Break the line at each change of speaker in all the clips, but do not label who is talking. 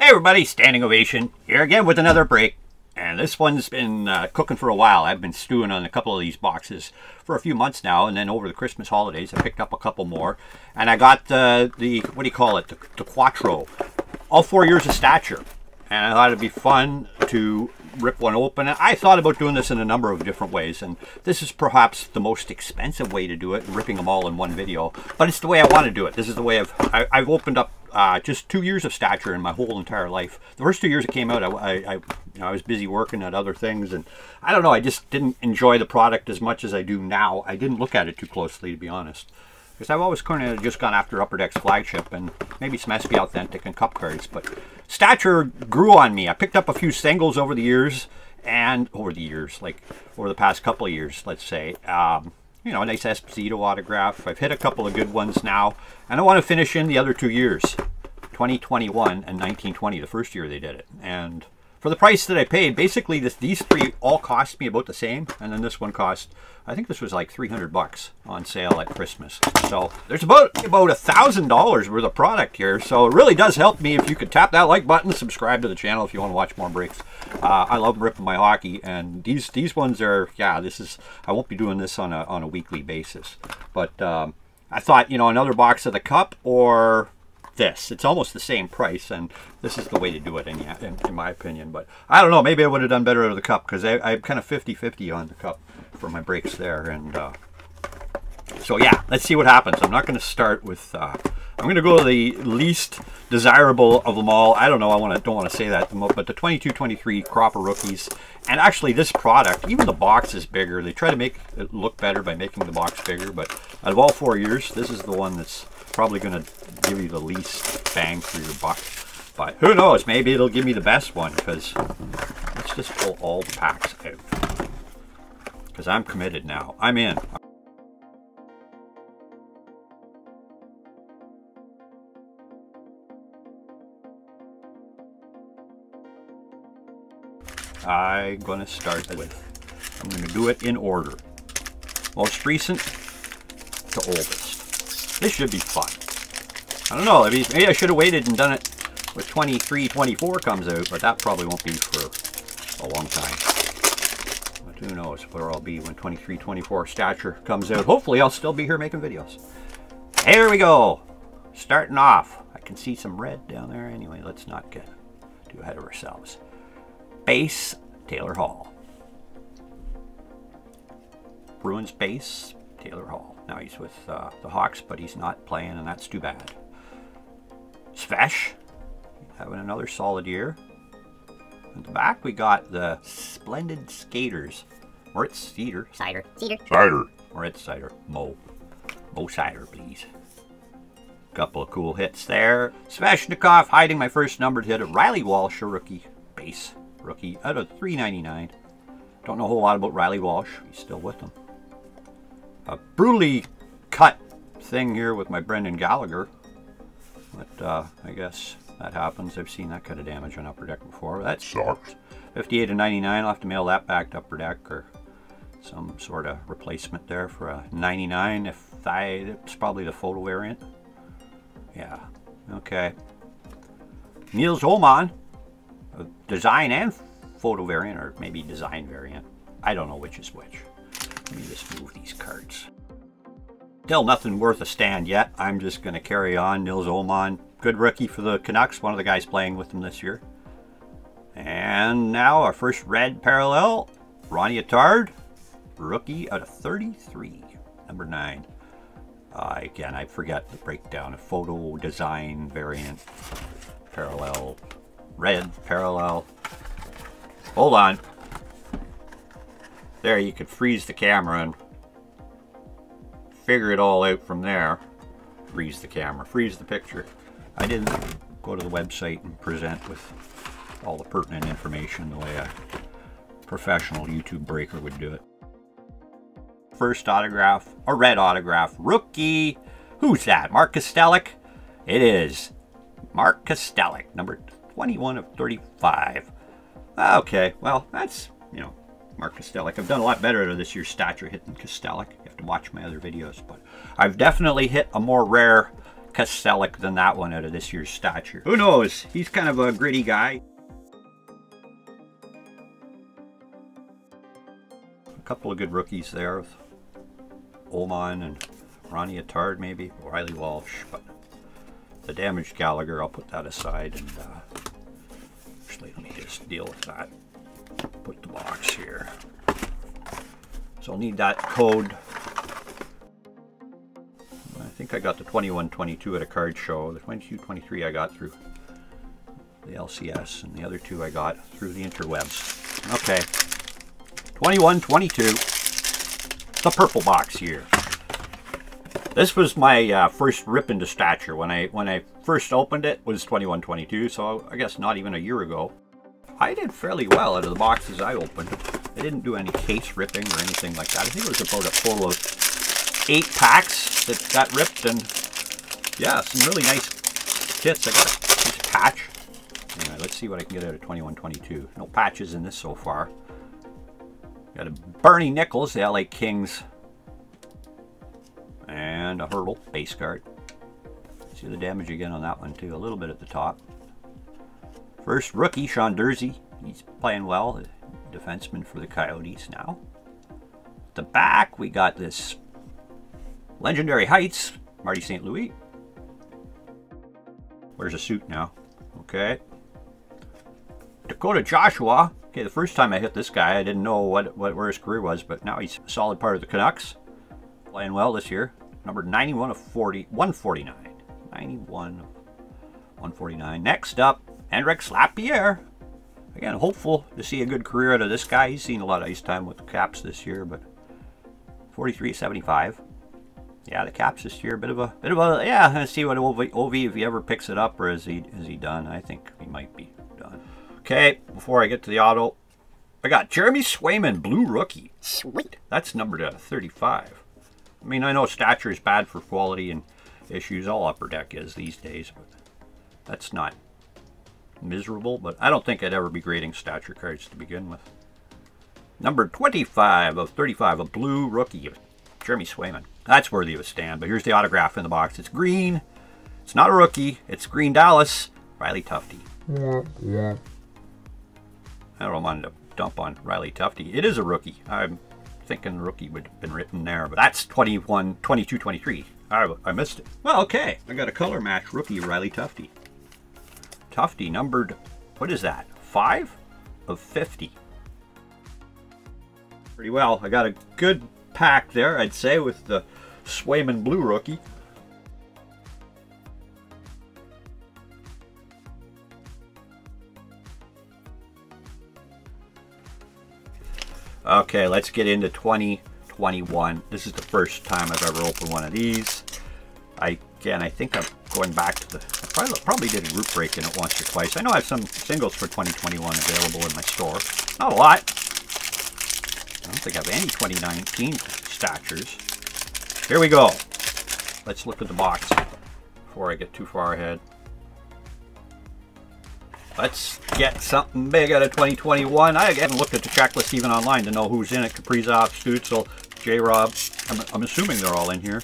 Hey everybody, Standing Ovation here again with another break. And this one's been uh, cooking for a while. I've been stewing on a couple of these boxes for a few months now. And then over the Christmas holidays, I picked up a couple more. And I got uh, the, what do you call it, the, the Quattro. All four years of stature. And I thought it'd be fun to rip one open. I thought about doing this in a number of different ways, and this is perhaps the most expensive way to do it, ripping them all in one video. But it's the way I want to do it. This is the way I've I, have i have opened up uh, just two years of stature in my whole entire life. The first two years it came out, I, I, I, you know, I was busy working at other things, and I don't know, I just didn't enjoy the product as much as I do now. I didn't look at it too closely, to be honest. Because I've always kind of just gone after Upper Deck's flagship and maybe some SP Authentic and cup cards. But stature grew on me. I picked up a few singles over the years and over the years, like over the past couple of years, let's say. Um, you know, a nice Esposito autograph. I've hit a couple of good ones now. And I want to finish in the other two years, 2021 and 1920, the first year they did it. And for the price that I paid, basically this, these three all cost me about the same. And then this one cost, I think this was like 300 bucks on sale at Christmas. So there's about about a thousand dollars worth of product here. So it really does help me if you could tap that like button, subscribe to the channel if you want to watch more breaks. Uh, I love ripping my hockey, and these these ones are yeah. This is I won't be doing this on a on a weekly basis, but um, I thought you know another box of the cup or this. It's almost the same price, and this is the way to do it, in, in, in my opinion. But I don't know, maybe I would have done better with the cup, because I'm kind of 50-50 on the cup for my breaks there. And uh, so, yeah, let's see what happens. I'm not going to start with... Uh, I'm going to go to the least desirable of them all. I don't know, I want to, don't want to say that, but the 22-23 Cropper Rookies. And actually, this product, even the box is bigger. They try to make it look better by making the box bigger, but out of all four years, this is the one that's probably going to give you the least bang for your buck. But who knows, maybe it'll give me the best one because let's just pull all the packs out. Because I'm committed now. I'm in. I'm going to start with, I'm going to do it in order. Most recent to oldest. This should be fun. I don't know, maybe I should have waited and done it with 23, 24 comes out, but that probably won't be for a long time. But who knows where I'll be when 23, 24 stature comes out. Hopefully I'll still be here making videos. Here we go. Starting off. I can see some red down there. Anyway, let's not get too ahead of ourselves. Base, Taylor Hall. Bruins base, Taylor Hall. Now he's with uh, the Hawks, but he's not playing, and that's too bad. Svesh, having another solid year. At the back, we got the Splendid Skaters. Or it's Cedar.
Cider. Cedar.
Cider. Or it's Cider. Mo. Mo Cider, please. Couple of cool hits there. Svechnikov hiding my first numbered hit of Reilly Walsh, a rookie base rookie out of 399. Don't know a whole lot about Reilly Walsh. He's still with them a brutally cut thing here with my Brendan Gallagher. But uh, I guess that happens. I've seen that kind of damage on Upper Deck before. That sucks. 58 to 99. I'll have to mail that back to Upper Deck or some sort of replacement there for a 99. If I, it's probably the photo variant. Yeah. Okay. Nils Åman, design and photo variant, or maybe design variant. I don't know which is which. Let me just move these cards. Still nothing worth a stand yet. I'm just going to carry on. Nils Åman, good rookie for the Canucks. One of the guys playing with them this year. And now our first red parallel. Ronnie Attard, rookie out of 33, number 9. Uh, again, I forget the breakdown. A photo design variant, parallel, red parallel. Hold on. There, you could freeze the camera and figure it all out from there. Freeze the camera, freeze the picture. I didn't go to the website and present with all the pertinent information the way a professional YouTube breaker would do it. First autograph, a red autograph, rookie. Who's that? Mark Kastelic? It is. Mark Kastelic, number 21 of 35. Okay, well, that's, you know, Mark Kastelic. I've done a lot better out of this year's stature hit than Kastelic. You have to watch my other videos, but I've definitely hit a more rare Kastelic than that one out of this year's stature. Who knows? He's kind of a gritty guy. A couple of good rookies there with Åman and Ronnie Attard maybe, Reilly Walsh, but the damaged Gallagher, I'll put that aside and uh, actually let me just deal with that. Put the box here. So I'll need that code. I think I got the 2122 at a card show. The 2223 I got through the LCS, and the other two I got through the interwebs. Okay. 2122. The purple box here. This was my uh, first rip into stature. When I when I first opened it was 2122, so I guess not even a year ago. I did fairly well out of the boxes I opened. I didn't do any case ripping or anything like that. I think it was about a total of eight packs that got ripped and yeah, some really nice kits. I got a nice patch. Anyway, let's see what I can get out of 2122. No patches in this so far. Got a Bernie Nicholls, the LA Kings and a hurdle base card. See the damage again on that one too, a little bit at the top. First rookie, Sean Durzi. He's playing well, defenseman for the Coyotes now. At the back, we got this legendary heights, Marty St. Louis. Where's a suit now? Okay. Dakota Joshua. Okay, the first time I hit this guy, I didn't know what, what where his career was, but now he's a solid part of the Canucks. Playing well this year. Number 91 of 40, 149. 91 of 149. Next up, Hendrix Lapierre. Again, hopeful to see a good career out of this guy. He's seen a lot of ice time with the Caps this year, but 43-75. Yeah, the Caps this year, bit of a bit of a yeah. Let's see what Ov, Ov if he ever picks it up, or is he is he done? I think he might be done. Okay, before I get to the auto, I got Jeremy Swayman, blue rookie.
Sweet.
That's numbered at 35. I mean, I know stature is bad for quality and issues. All upper deck is these days, but that's not miserable. But I don't think I'd ever be grading stature cards to begin with. Number 25 of 35, a blue rookie, Jeremy Swayman. That's worthy of a stand. But here's the autograph in the box. It's green. It's not a rookie. It's Green Dallas. Riley Tufte.
Yeah, yeah.
I don't want to dump on Riley Tufte. It is a rookie. I'm thinking rookie would have been written there, but that's 21, 22, 23. I, I missed it. Well, okay. I got a color match rookie, Riley Tufte. Tufte numbered, what is that? Five of 50. Pretty well. I got a good pack there, I'd say, with the Swayman Blue rookie. Okay, let's get into 2021. This is the first time I've ever opened one of these. I Again, I think I'm going back to the... I probably, probably did a group break in it once or twice. I know I have some singles for 2021 available in my store. Not a lot. I don't think I have any 2019 statures. Here we go. Let's look at the box before I get too far ahead. Let's get something big out of 2021. I haven't looked at the checklist even online to know who's in it. Kaprizov, Stützle, J-Rob. I'm, I'm, assuming they're all in here.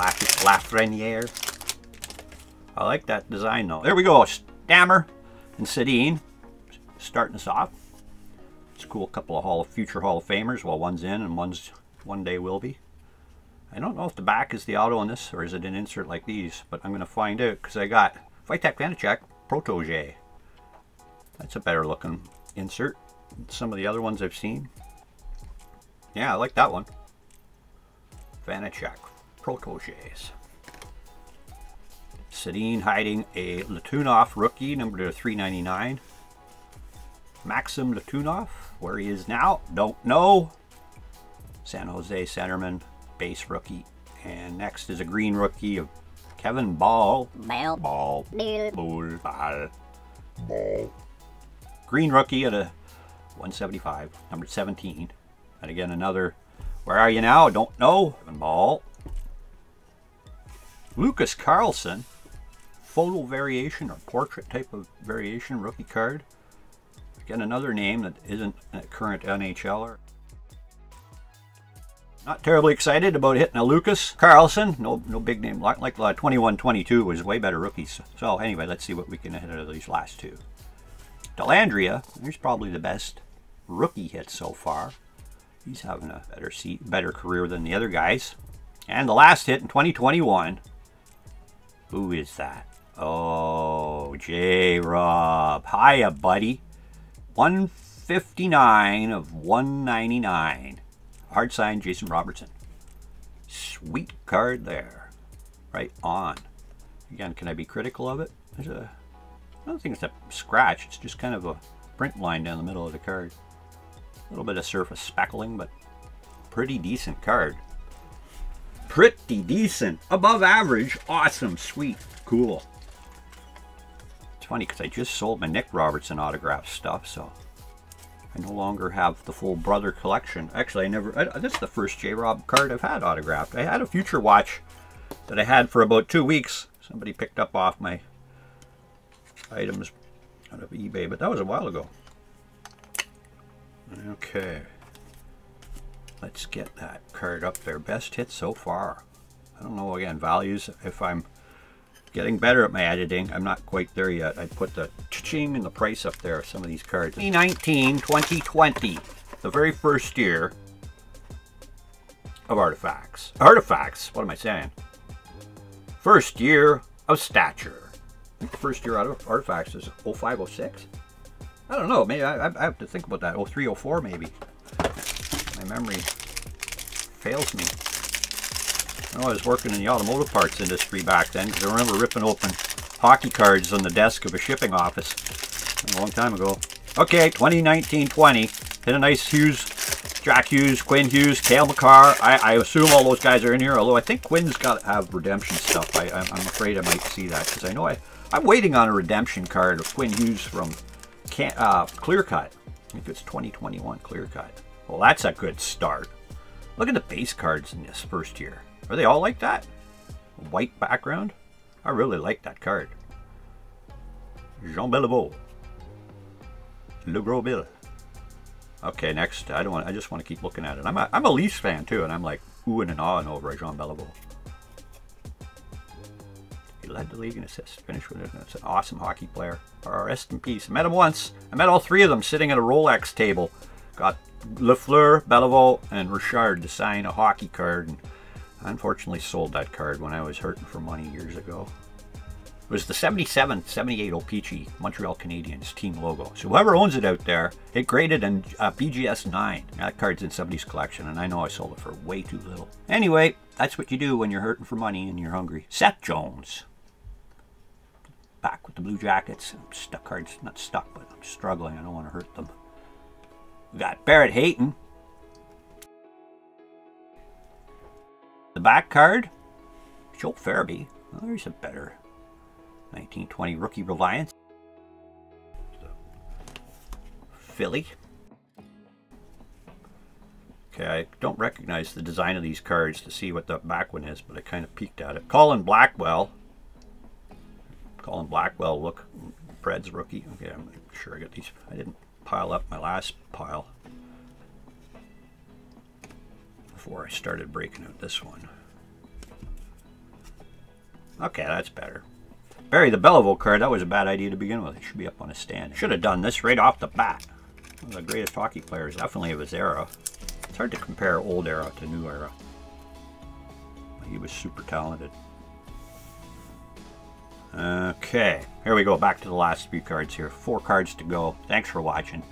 Lafreniere. I like that design though. There we go. Stammer and Sedin starting us off. It's a cool. couple of Hall of Future Hall of Famers. Well, one's in and one's one day will be. I don't know if the back is the auto on this or is it an insert like these, but I'm going to find out because I got Vitek Vanecek Protege. That's a better looking insert than some of the other ones I've seen. Yeah, I like that one. Vanecek Proteges. Sedin hiding a Letunov rookie, number 399. Maxim Letunov, where he is now, don't know. San Jose centerman, base rookie. And next is a green rookie of Kevin Ball.
Ball.
Ball.
Bill.
Bull. Ball. Ball. Green rookie at a 175, number 17. And again, another, where are you now? Don't know. Kevin Bahl. Lucas Carlsson, photo variation or portrait type of variation rookie card. Again, another name that isn't a current NHLer. Not terribly excited about hitting a Lucas Carlsson. No, no big name. Like, like uh, 21-22 was way better rookies. So anyway, let's see what we can hit out of these last two. Dellandrea, he's probably the best rookie hit so far. He's having a better seat, better career than the other guys. And the last hit in 2021. Who is that? Oh, J Rob. Hiya, buddy. 159 of 199. Hard sign Jason Robertson. Sweet card there. Right on. Again, can I be critical of it? There's a, I don't think it's a scratch. It's just kind of a print line down the middle of the card. A little bit of surface speckling, but pretty decent card. Pretty decent. Above average. Awesome. Sweet. Cool. It's funny because I just sold my Nick Robertson autograph stuff, so I no longer have the full brother collection. Actually, I never. I, this is the first J Rob card I've had autographed. I had a Future Watch that I had for about two weeks. Somebody picked up off my items out of eBay, but that was a while ago. Okay. Let's get that card up there. Best hit so far. I don't know, again, values, if I'm getting better at my editing. I'm not quite there yet. I put the ching and the price up there of some of these cards. 2019, 2020, the very first year of Artifacts. Artifacts, what am I saying? First year of Stature. I think the first year out of Artifacts is 0506. I don't know, maybe I, I have to think about that. 0304 maybe. My memory fails me. I was working in the automotive parts industry back then because I remember ripping open hockey cards on the desk of a shipping office a long time ago. Okay, 2019-20. Hit a nice Hughes, Jack Hughes, Quinn Hughes, Cale Makar. I, I, assume all those guys are in here, although I think Quinn's got to have redemption stuff. I, am afraid I might see that because I know I, I'm waiting on a redemption card of Quinn Hughes from can, uh, Clear Cut. I think it's 2021 Clear Cut. Well, that's a good start. Look at the base cards in this first year. Are they all like that? White background? I really like that card. Jean Beliveau. Le Gros Bill. Okay, next. I don't want. I just want to keep looking at it. I'm a, I'm a Leafs fan too, and I'm like oohing and awing over Jean Beliveau. He led the league in assists. Finished with it. That's an awesome hockey player. rest in peace. I met him once. I met all three of them sitting at a Rolex table. Got Lafleur, Beliveau, and Richard to sign a hockey card. And I unfortunately sold that card when I was hurting for money years ago. It was the 77 78 O-Pee-Chee Montreal Canadiens team logo. So whoever owns it out there, it graded in uh, BGS 9. That card's in somebody's collection, and I know I sold it for way too little. Anyway, that's what you do when you're hurting for money and you're hungry. Seth Jones. Back with the Blue Jackets. stuck cards, not stuck, but I'm struggling. I don't want to hurt them. We got Barrett Hayton, The back card, Joel Farabee. Well, there's a better 1920 rookie Reliance. Philly. Okay, I don't recognize the design of these cards to see what the back one is, but I kind of peeked at it. Colin Blackwell. Colin Blackwell, look, Fred's rookie. Okay, I'm sure I got these. I didn't pile up my last pile before I started breaking out this one. Okay, that's better. Barry the Belleville card, that was a bad idea to begin with. It should be up on a stand. Should have done this right off the bat. One of the greatest hockey players, definitely of his era. It's hard to compare old era to new era. He was super talented. Okay, here we go. Back to the last few cards here. Four cards to go. Thanks for watching.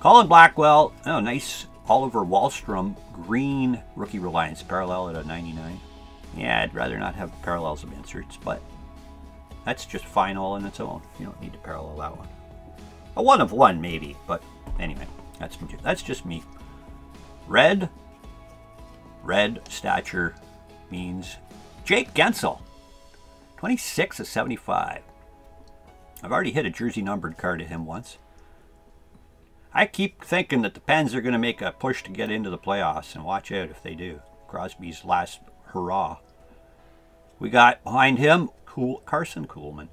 Colin Blackwell. Oh, nice Oliver Wahlstrom green rookie reliance parallel at a 99. Yeah, I'd rather not have parallels of inserts, but that's just fine all on its own. You don't need to parallel that one. A one of one maybe, but anyway, that's that's just me. Red, red stature means Jake Guentzel, 26 of 75. I've already hit a jersey numbered card to him once. I keep thinking that the Pens are going to make a push to get into the playoffs, and watch out if they do. Crosby's last hurrah. We got behind him cool Karson Kuhlman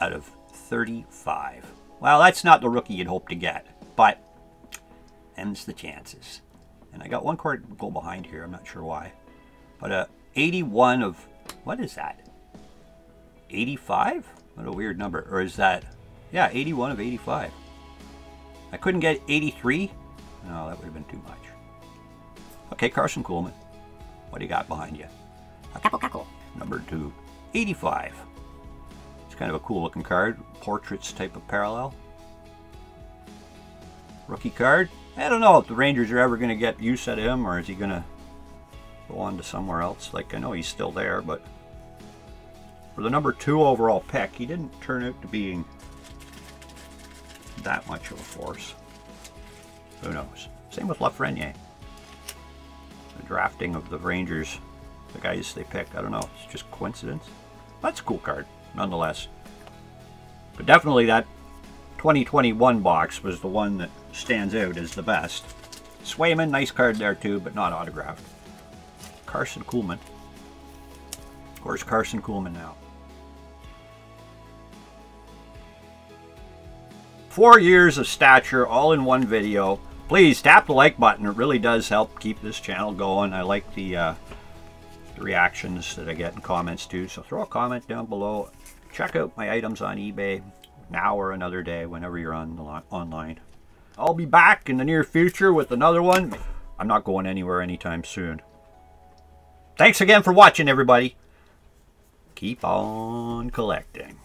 out of 35. Well, that's not the rookie you'd hope to get, but them's the chances. And I got one card goal behind here. I'm not sure why. But uh, 81 of, what is that? 85? What a weird number. Or is that, yeah, 81 of 85. I couldn't get 83. No, that would have been too much. Okay, Karson Kuhlman. What do you got behind you?
A Kaapo Kakko.
Number two, 85. It's kind of a cool looking card. Portraits type of parallel. Rookie card. I don't know if the Rangers are ever going to get use out of him or is he going to go on to somewhere else. Like, I know he's still there, but for the number two overall pick, he didn't turn out to being that much of a force. Who knows? Same with Lafreniere. The drafting of the Rangers, the guys they pick, I don't know, it's just coincidence. That's a cool card, nonetheless. But definitely that 2021 box was the one that stands out as the best. Swayman, nice card there too, but not autographed. Karson Kuhlman. Where's Karson Kuhlman now? Four years of stature all in one video. Please tap the like button. It really does help keep this channel going. I like the, uh, the reactions that I get in comments too. So throw a comment down below. Check out my items on eBay now or another day whenever you're on online. I'll be back in the near future with another one. I'm not going anywhere anytime soon. Thanks again for watching, everybody. Keep on collecting.